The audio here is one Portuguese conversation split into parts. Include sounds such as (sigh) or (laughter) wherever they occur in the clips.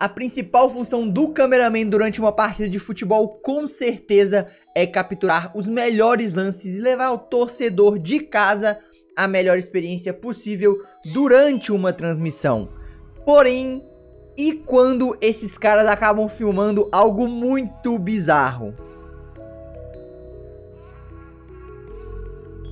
A principal função do cameraman durante uma partida de futebol com certeza é capturar os melhores lances e levar ao torcedor de casa a melhor experiência possível durante uma transmissão. Porém, e quando esses caras acabam filmando algo muito bizarro?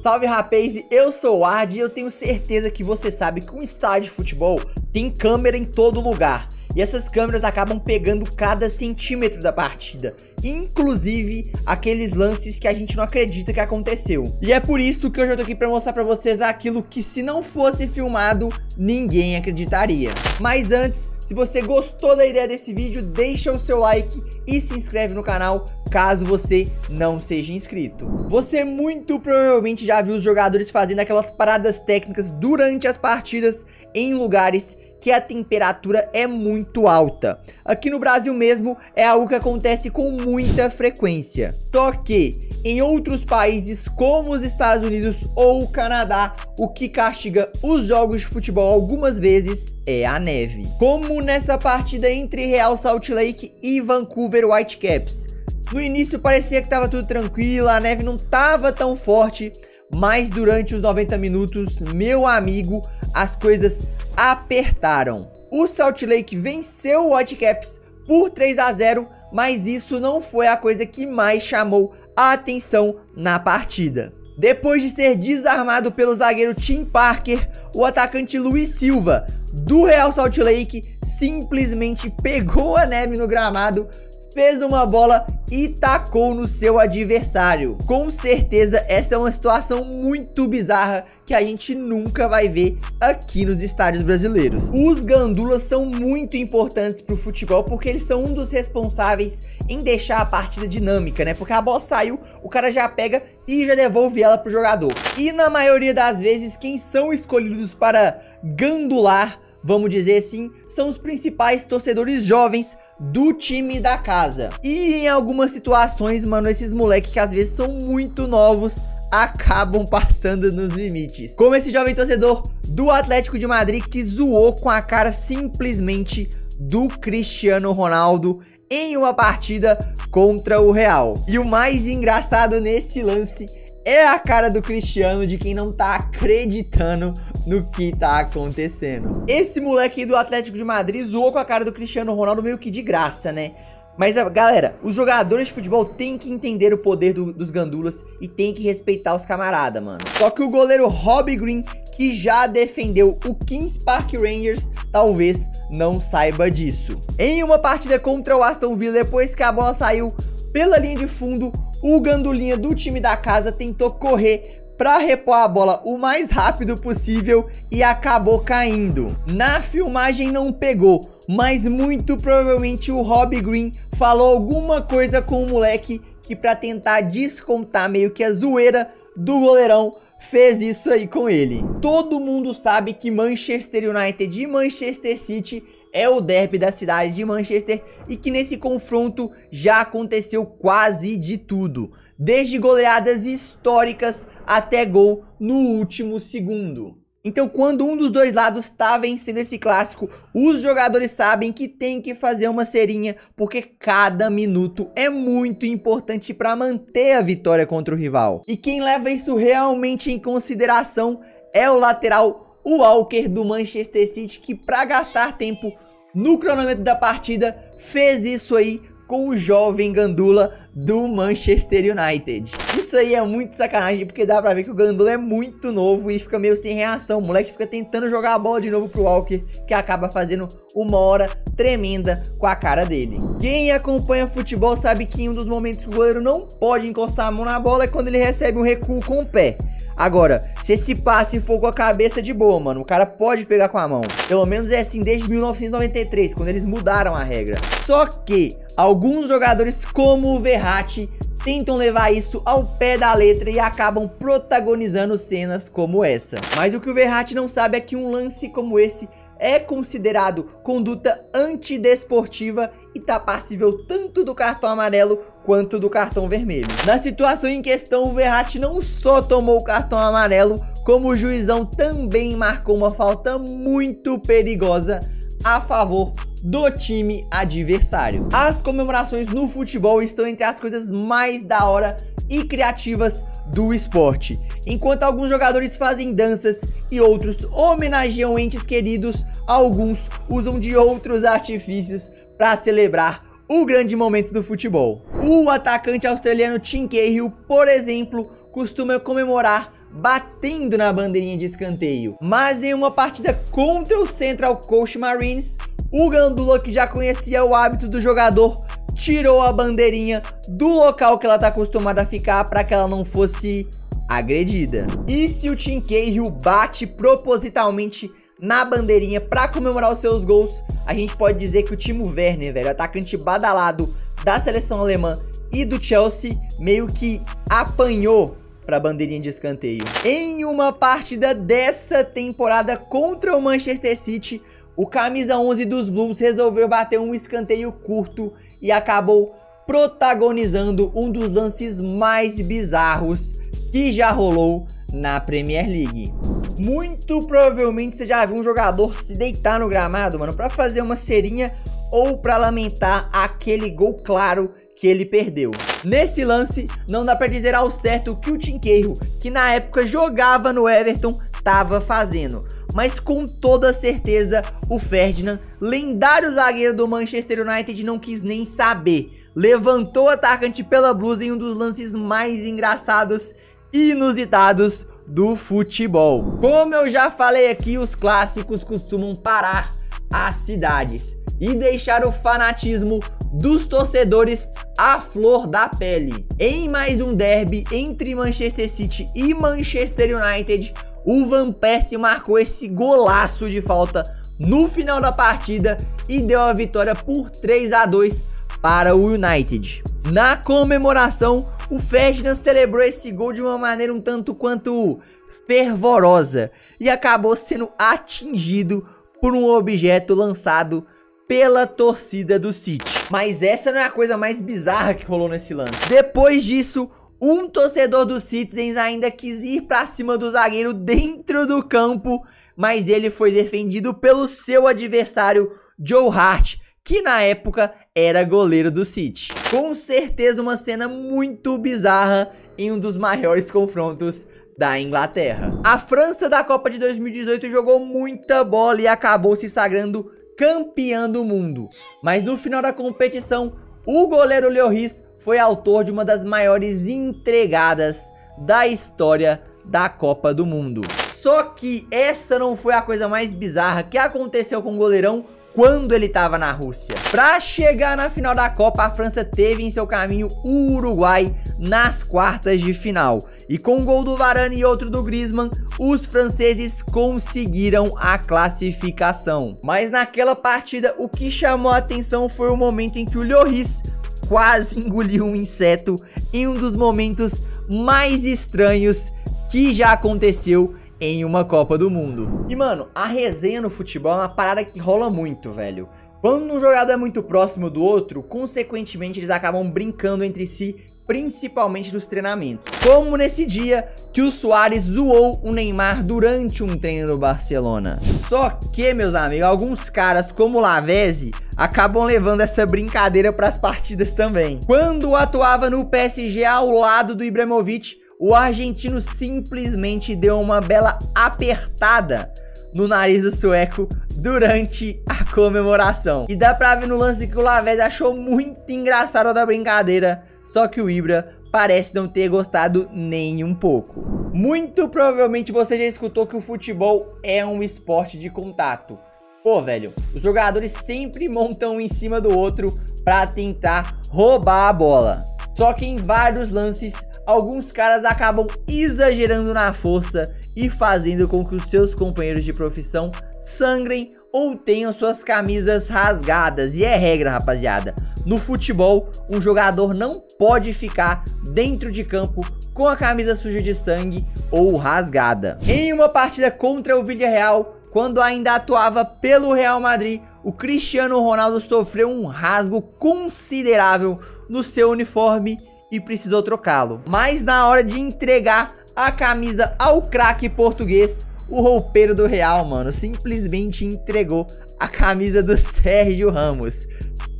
Salve rapaz, eu sou o Ard e eu tenho certeza que você sabe que um estádio de futebol tem câmera em todo lugar. E essas câmeras acabam pegando cada centímetro da partida, inclusive aqueles lances que a gente não acredita que aconteceu. E é por isso que eu já tô aqui para mostrar para vocês aquilo que se não fosse filmado, ninguém acreditaria. Mas antes, se você gostou da ideia desse vídeo, deixa o seu like e se inscreve no canal caso você não seja inscrito. Você muito provavelmente já viu os jogadores fazendo aquelas paradas técnicas durante as partidas em lugares que a temperatura é muito alta. Aqui no Brasil mesmo é algo que acontece com muita frequência. Só que em outros países como os Estados Unidos ou o Canadá, o que castiga os jogos de futebol algumas vezes é a neve. Como nessa partida entre Real Salt Lake e Vancouver Whitecaps. No início parecia que estava tudo tranquilo, a neve não estava tão forte, mas durante os 90 minutos, meu amigo, as coisas apertaram. O Salt Lake venceu o Whitecaps por 3 a 0, mas isso não foi a coisa que mais chamou a atenção na partida. Depois de ser desarmado pelo zagueiro Tim Parker, o atacante Luiz Silva, do Real Salt Lake, simplesmente pegou a neve no gramado, fez uma bola e tacou no seu adversário. Com certeza essa é uma situação muito bizarra que a gente nunca vai ver aqui nos estádios brasileiros. Os gandulas são muito importantes para o futebol porque eles são um dos responsáveis em deixar a partida dinâmica, né? Porque a bola saiu, o cara já pega e já devolve ela pro jogador. E na maioria das vezes, quem são escolhidos para gandular, vamos dizer assim, são os principais torcedores jovens do time da casa. E em algumas situações, mano, esses moleques que às vezes são muito novos acabam (laughs) passando nos limites. Como esse jovem torcedor do Atlético de Madrid que zoou com a cara simplesmente do Cristiano Ronaldo em uma partida contra o Real. E o mais engraçado nesse lance é a cara do Cristiano de quem não tá acreditando no que tá acontecendo. Esse moleque do Atlético de Madrid zoou com a cara do Cristiano Ronaldo meio que de graça, né? Mas, galera, os jogadores de futebol têm que entender o poder do, dos gandulas e tem que respeitar os camaradas, mano. Só que o goleiro Robbie Green, que já defendeu o Kings Park Rangers, talvez não saiba disso. Em uma partida contra o Aston Villa, depois que a bola saiu pela linha de fundo, o gandulinha do time da casa tentou correr para repor a bola o mais rápido possível e acabou caindo. Na filmagem não pegou, mas muito provavelmente o Rob Green falou alguma coisa com o moleque que para tentar descontar meio que a zoeira do goleirão fez isso aí com ele. Todo mundo sabe que Manchester United e Manchester City é o derby da cidade de Manchester e que nesse confronto já aconteceu quase de tudo desde goleadas históricas até gol no último segundo. Então, quando um dos dois lados está vencendo esse clássico, os jogadores sabem que tem que fazer uma serinha, porque cada minuto é muito importante para manter a vitória contra o rival. E quem leva isso realmente em consideração é o lateral Walker do Manchester City, que para gastar tempo no cronômetro da partida fez isso aí com o jovem Gandula do Manchester United. Isso aí é muito sacanagem, porque dá pra ver que o Gandula é muito novo e fica meio sem reação. O moleque fica tentando jogar a bola de novo pro Walker, que acaba fazendo uma hora tremenda com a cara dele. Quem acompanha futebol sabe que um dos momentos que o goleiro não pode encostar a mão na bola é quando ele recebe um recuo com o pé. Agora, se esse passe for com a cabeça de boa, mano, o cara pode pegar com a mão. Pelo menos é assim desde 1993, quando eles mudaram a regra. Só que alguns jogadores como o Verratti tentam levar isso ao pé da letra e acabam protagonizando cenas como essa. Mas o que o Verratti não sabe é que um lance como esse é considerado conduta antidesportiva e tá passível tanto do cartão amarelo quanto do cartão vermelho. Na situação em questão, o Verratti não só tomou o cartão amarelo, como o juizão também marcou uma falta muito perigosa a favor do time adversário. As comemorações no futebol estão entre as coisas mais da hora e criativas do esporte. Enquanto alguns jogadores fazem danças e outros homenageiam entes queridos, alguns usam de outros artifícios para celebrar o grande momento do futebol. O atacante australiano Tim Cahill, por exemplo, costuma comemorar batendo na bandeirinha de escanteio. Mas em uma partida contra o Central Coast Marines, o Gandula, que já conhecia o hábito do jogador, tirou a bandeirinha do local que ela está acostumada a ficar para que ela não fosse agredida. E se o Tim Cahill bate propositalmente na bandeirinha para comemorar os seus gols, a gente pode dizer que o Timo Werner, velho, atacante badalado da seleção alemã e do Chelsea, meio que apanhou para a bandeirinha de escanteio. Em uma partida dessa temporada contra o Manchester City, o camisa 11 dos Blues resolveu bater um escanteio curto e acabou protagonizando um dos lances mais bizarros que já rolou na Premier League. Muito provavelmente você já viu um jogador se deitar no gramado, mano, para fazer uma serinha ou para lamentar aquele gol claro que ele perdeu. Nesse lance, não dá para dizer ao certo o que o Cahill, que na época jogava no Everton, estava fazendo. Mas com toda certeza, o Ferdinand, lendário zagueiro do Manchester United, não quis nem saber. Levantou o atacante pela blusa em um dos lances mais engraçados e inusitados do futebol. Como eu já falei aqui, os clássicos costumam parar as cidades e deixar o fanatismo dos torcedores à flor da pele. Em mais um derby entre Manchester City e Manchester United, o Van Persie marcou esse golaço de falta no final da partida e deu a vitória por 3 a 2 para o United. Na comemoração, o Ferdinand celebrou esse gol de uma maneira um tanto quanto fervorosa e acabou sendo atingido por um objeto lançado pela torcida do City. Mas essa não é a coisa mais bizarra que rolou nesse lance. Depois disso, um torcedor do Citizens ainda quis ir para cima do zagueiro dentro do campo, mas ele foi defendido pelo seu adversário Joe Hart, que na época era goleiro do City. Com certeza uma cena muito bizarra em um dos maiores confrontos da Inglaterra. A França da Copa de 2018 jogou muita bola e acabou se sagrando campeã do mundo. Mas no final da competição, o goleiro Lloris foi autor de uma das maiores entregadas da história da Copa do Mundo. Só que essa não foi a coisa mais bizarra que aconteceu com o goleirão quando ele estava na Rússia. Para chegar na final da Copa, a França teve em seu caminho o Uruguai nas quartas de final. E com um gol do Varane e outro do Griezmann, os franceses conseguiram a classificação. Mas naquela partida, o que chamou a atenção foi o momento em que o Lloris quase engoliu um inseto em um dos momentos mais estranhos que já aconteceu em uma Copa do Mundo. E mano, a resenha no futebol é uma parada que rola muito, velho. Quando um jogador é muito próximo do outro, consequentemente eles acabam brincando entre si, principalmente nos treinamentos. Como nesse dia que o Soares zoou o Neymar durante um treino no Barcelona. Só que, meus amigos, alguns caras como o Lavezzi acabam levando essa brincadeira para as partidas também. Quando atuava no PSG ao lado do Ibrahimovic, o argentino simplesmente deu uma bela apertada no nariz do sueco durante a comemoração. E dá pra ver no lance que o Lavez achou muito engraçado da brincadeira, só que o Ibra parece não ter gostado nem um pouco. Muito provavelmente você já escutou que o futebol é um esporte de contato. Pô, velho, os jogadores sempre montam um em cima do outro para tentar roubar a bola. Só que em vários lances alguns caras acabam exagerando na força e fazendo com que os seus companheiros de profissão sangrem ou tenham suas camisas rasgadas. E é regra, rapaziada. No futebol, um jogador não pode ficar dentro de campo com a camisa suja de sangue ou rasgada. Em uma partida contra o Villarreal, quando ainda atuava pelo Real Madrid, o Cristiano Ronaldo sofreu um rasgo considerável no seu uniforme e precisou trocá-lo. Mas na hora de entregar a camisa ao craque português, o roupeiro do Real, mano, simplesmente entregou a camisa do (laughs) Sérgio Ramos.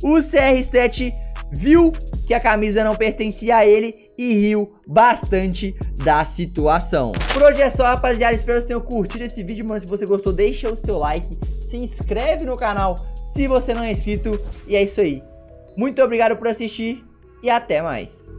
O CR7 viu que a camisa não pertencia a ele e riu bastante da situação. Por hoje é só, rapaziada. Espero que vocês tenham curtido esse vídeo, mano. Se você gostou, deixa o seu like, se inscreve no canal se você não é inscrito. E é isso aí. Muito obrigado por assistir e até mais.